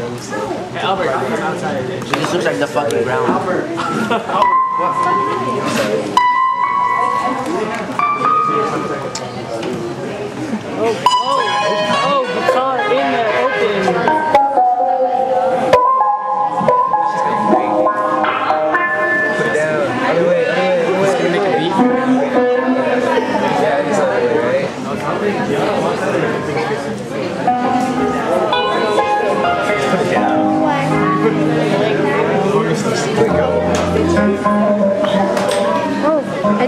So. Hey, Albert, Albert's outside. It just looks like the fucking ground. Albert. Albert. What?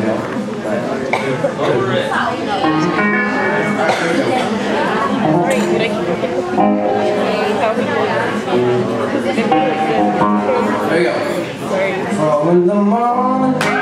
There you go. In the morning.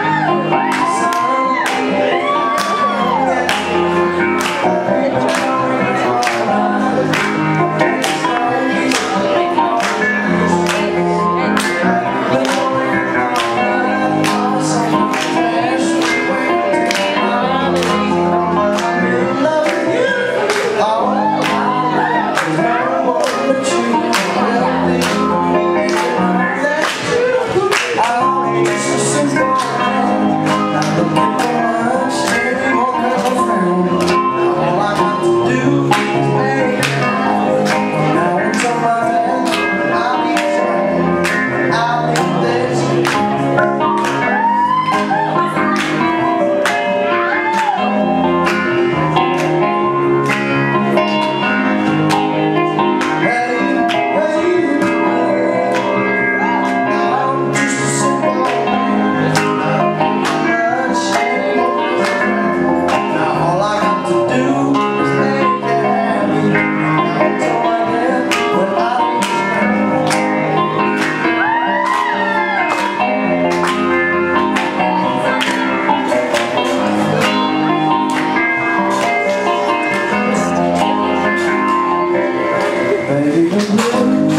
Baby,